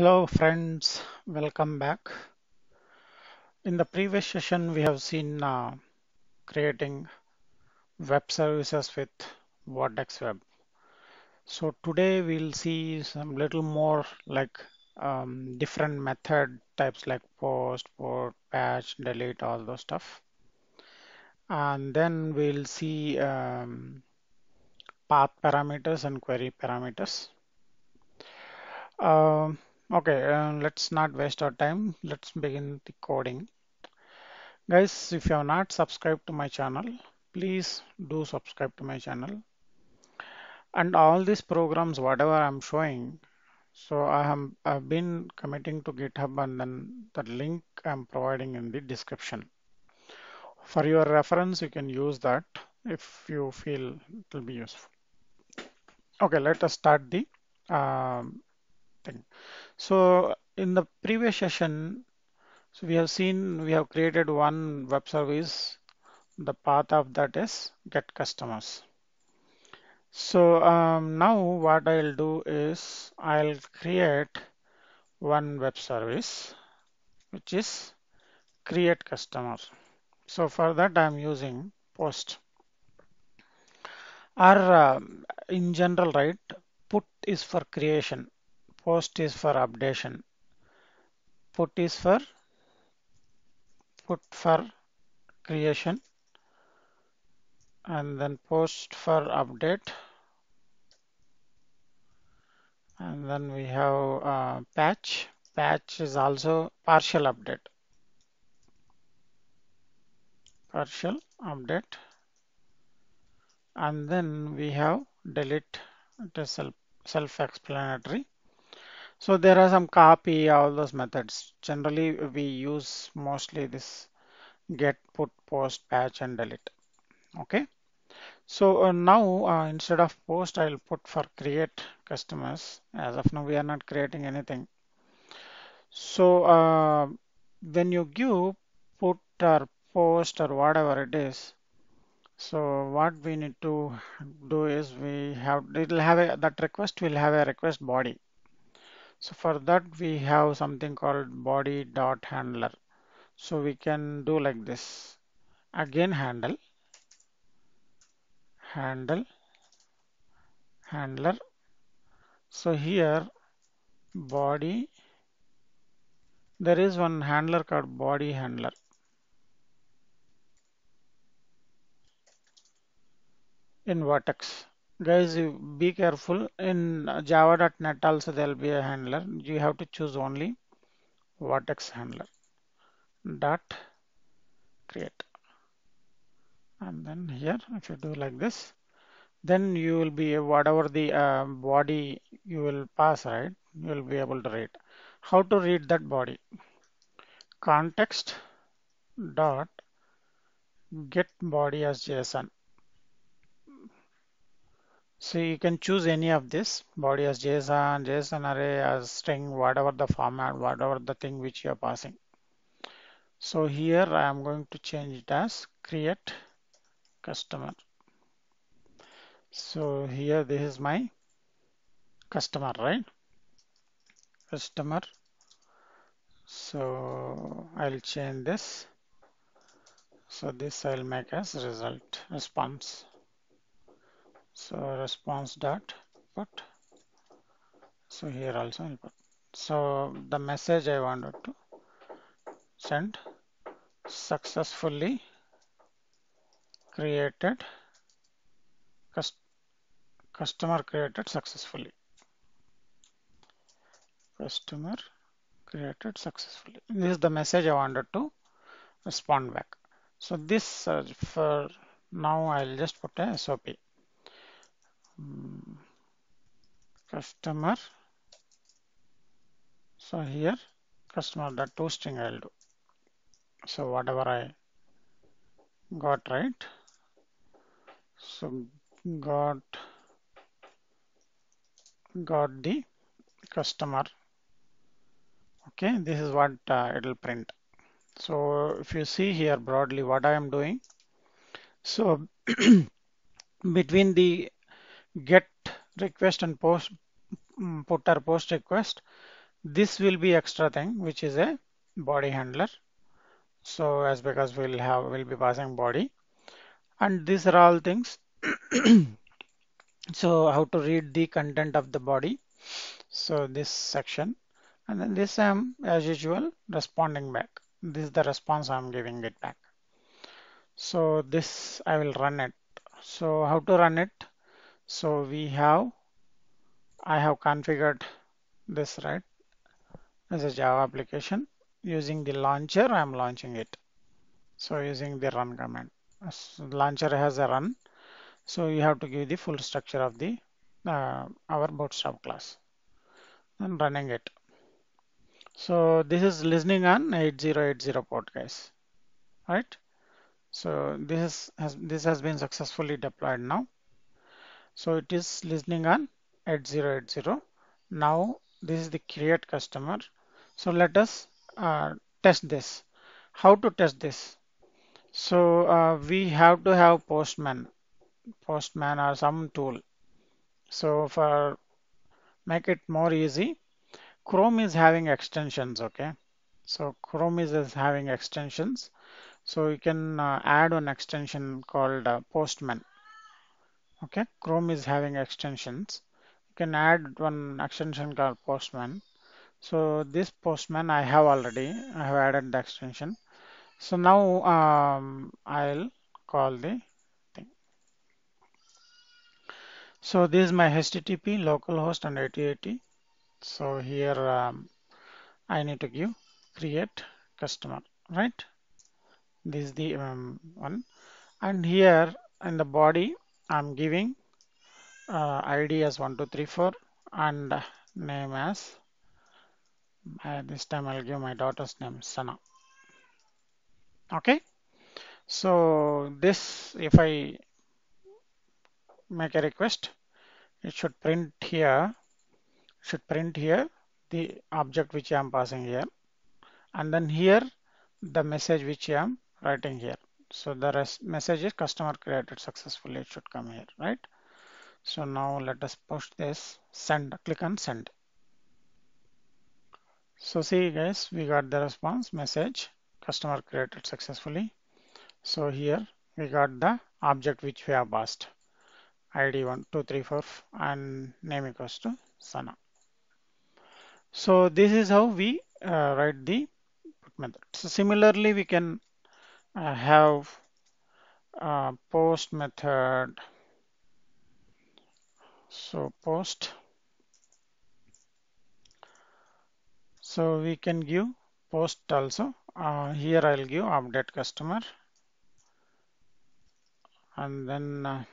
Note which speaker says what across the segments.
Speaker 1: Hello friends, welcome back. In the previous session we have seen uh, creating web services with Vert.x Web. So today we'll see some little more like um, different method types like post, put, patch, delete, all those stuff. And then we'll see um, path parameters and query parameters. Um, okay, uh, let's not waste our time. Let's begin the coding. Guys, if you have not subscribed to my channel, please do subscribe to my channel. And all these programs, whatever I'm showing, so I have I've been committing to GitHub and then the link I'm providing in the description. For your reference, you can use that if you feel it will be useful. Okay, let us start the um, thing. So in the previous session, so we have seen we have created one web service. The path of that is get customers. So um, now what I'll do is I'll create one web service which is create customers. So for that I'm using post or uh, in general right put is for creation post is for updation. Put is for put for creation. And then post for update. And then we have uh, patch. Patch is also partial update. Partial update. And then we have delete it is self self-explanatory so there are some copy all those methods. Generally we use mostly this get put post patch and delete. Okay? So uh, now uh, instead of post I'll put for create customers. As of now we are not creating anything. So uh, when you give put or post or whatever it is so what we need to do is we have it will have a that request will have a request body so for that we have something called body dot handler. So we can do like this. Again handle. Handle. Handler. So here body. There is one handler called body handler. In Vert.x guys be careful. In java.net also there will be a handler. You have to choose only Vert.x handler. Dot create. And then here if you do like this then you will be whatever the uh, body you will pass right? You will be able to read. How to read that body? Context dot get body as json so you can choose any of this body as json json array as string whatever the format whatever the thing which you are passing. So here i am going to change it as create customer. So here this is my customer right? Customer. So I'll change this. So this I'll make as result response so response dot put. So here also I'll put. So the message I wanted to send. Successfully created customer created successfully. Customer created successfully. This is the message I wanted to respond back. So this uh, for now I'll just put a SOP customer. So here customer that toString I'll do. So whatever I got right. So got got the customer. Okay this is what uh, it will print. So if you see here broadly what I am doing. So between the get request and post mm, put or post request. This will be extra thing which is a body handler. So as because we'll have we'll be passing body. And these are all things. So how to read the content of the body. So this section. And then this I'm as usual responding back. This is the response I'm giving it back. So this I will run it. So how to run it so we have I have configured this right as a Java application. Using the launcher I'm launching it. So using the run command. So launcher has a run so you have to give the full structure of the uh, our bootstrap class and running it. So this is listening on 8080 port guys right? So this is, has this has been successfully deployed now so it is listening on 8080 now this is the create customer. So let us uh, test this. How to test this? So uh, we have to have postman postman or some tool. So for make it more easy chrome is having extensions okay? So chrome is, is having extensions. So you can uh, add an extension called uh, postman okay chrome is having extensions. You can add one extension called postman. So this postman I have already I have added the extension. So now um, I'll call the thing. So this is my HTTP localhost and 8080 so here um, I need to give create customer right? This is the um, one. And here in the body I'm giving uh, ID as 1234 and name as uh, this time I'll give my daughter's name Sana. Okay? So this if I make a request it should print here should print here the object which I am passing here and then here the message which I am writing here so the rest message is customer created successfully it should come here right? So now let us push this send click on send. So see guys we got the response message customer created successfully. So here we got the object which we have passed id 1234 and name equals to sana. So this is how we uh, write the put method. So similarly we can have uh, post method. So post. So we can give post also. Uh, here I'll give update customer. And then uh,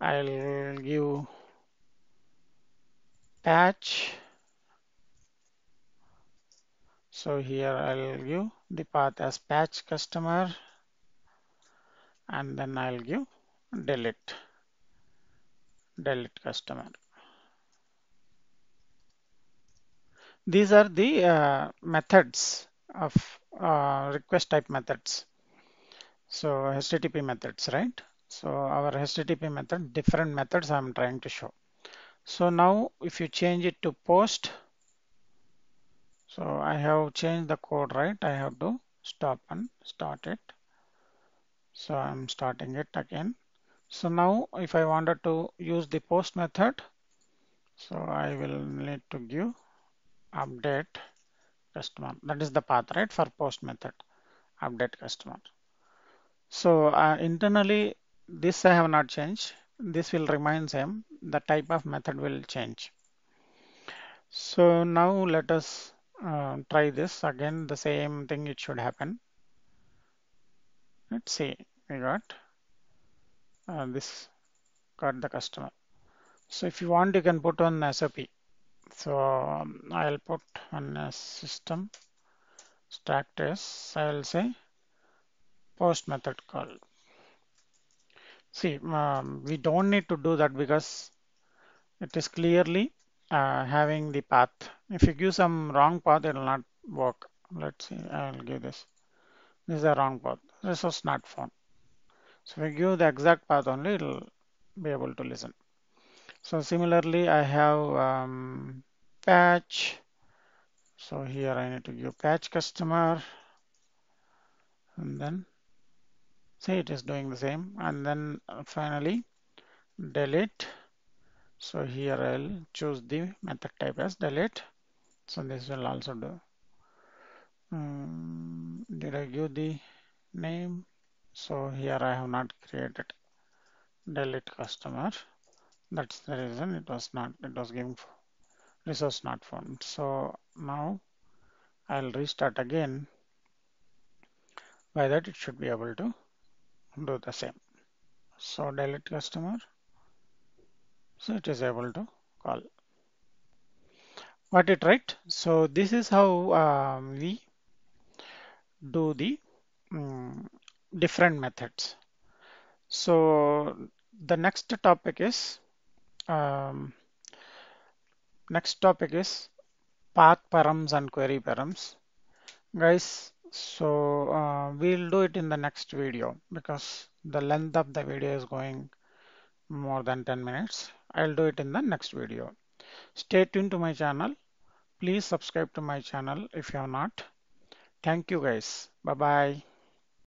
Speaker 1: I'll give patch so here I'll give the path as patch customer and then I'll give delete delete customer. These are the uh, methods of uh, request type methods. So HTTP methods right? So our HTTP method different methods I'm trying to show. So now if you change it to post so I have changed the code right? I have to stop and start it. So I'm starting it again. So now if I wanted to use the post method so I will need to give update customer. That is the path right for post method update customer. So uh, internally this I have not changed. This will remain same. The type of method will change. So now let us uh, try this again the same thing it should happen. Let's see we got uh, this got the customer. So if you want you can put on SOP so um, I'll put on a system stack I'll say post method call. See um, we don't need to do that because it is clearly uh, having the path. If you give some wrong path it will not work. Let's see I'll give this. This is the wrong path. This was not found so if we give the exact path only it will be able to listen. So similarly I have um, patch. So here I need to give patch customer. And then say it is doing the same. And then finally delete so here I'll choose the method type as delete. So this will also do. Um, did I give the name? So here I have not created delete customer. That's the reason it was not it was giving resource not found. So now I'll restart again. By that it should be able to do the same. So delete customer so it is able to call. Got it right? So this is how um, we do the um, different methods. So the next topic is um, next topic is path params and query params. Guys so uh, we'll do it in the next video because the length of the video is going more than 10 minutes I'll do it in the next video. Stay tuned to my channel. Please subscribe to my channel if you have not. Thank you guys. Bye bye